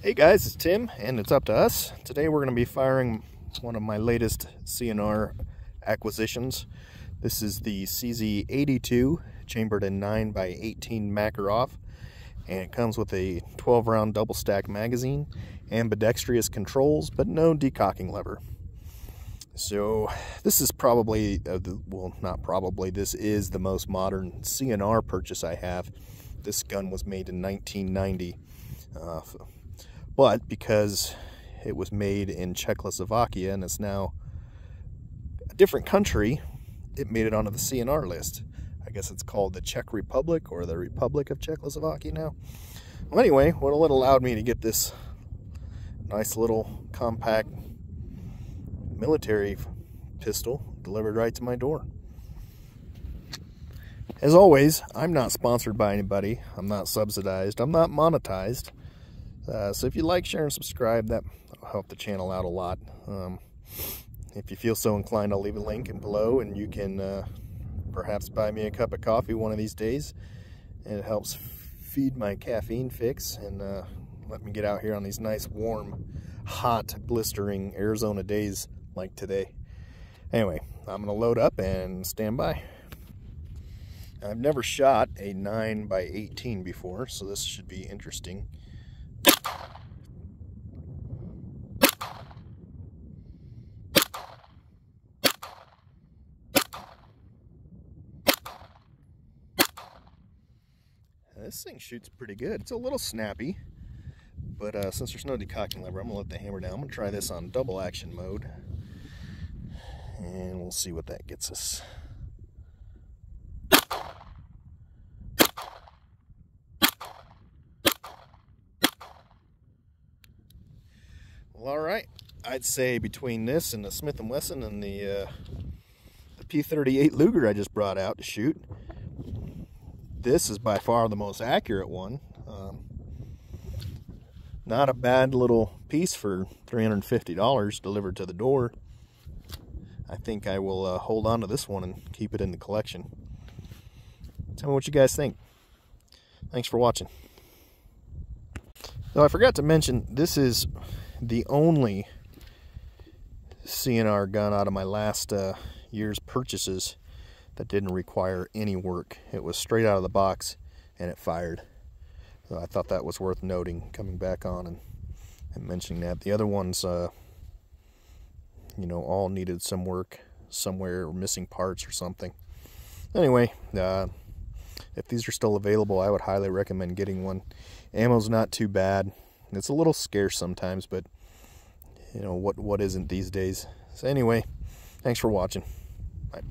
Hey guys, it's Tim and it's up to us. Today we're going to be firing one of my latest C&R acquisitions. This is the CZ82 chambered in 9 by 18 Makarov and it comes with a 12 round double stack magazine, ambidextrous controls, but no decocking lever. So this is probably, uh, well not probably, this is the most modern C&R purchase I have. This gun was made in 1990. Uh, but because it was made in Czechoslovakia and it's now a different country, it made it onto the C&R list. I guess it's called the Czech Republic or the Republic of Czechoslovakia now. Well, anyway, what it allowed me to get this nice little compact military pistol delivered right to my door. As always, I'm not sponsored by anybody. I'm not subsidized. I'm not monetized. Uh, so if you like, share, and subscribe, that will help the channel out a lot. Um, if you feel so inclined, I'll leave a link in below, and you can uh, perhaps buy me a cup of coffee one of these days. It helps feed my caffeine fix and uh, let me get out here on these nice, warm, hot, blistering Arizona days like today. Anyway, I'm going to load up and stand by. I've never shot a 9 by 18 before, so this should be interesting. This thing shoots pretty good. It's a little snappy, but uh, since there's no decocking lever, I'm gonna let the hammer down. I'm gonna try this on double action mode, and we'll see what that gets us. Well, all right. I'd say between this and the Smith & Wesson and the, uh, the P38 Luger I just brought out to shoot, this is by far the most accurate one. Um, not a bad little piece for $350 delivered to the door. I think I will uh, hold on to this one and keep it in the collection. Tell me what you guys think. Thanks for watching. So I forgot to mention, this is the only C&R gun out of my last uh, year's purchases that didn't require any work. It was straight out of the box and it fired. So I thought that was worth noting, coming back on and, and mentioning that. The other ones, uh, you know, all needed some work somewhere missing parts or something. Anyway, uh, if these are still available, I would highly recommend getting one. Ammo's not too bad. It's a little scarce sometimes, but you know what what isn't these days. So anyway, thanks for watching. Bye.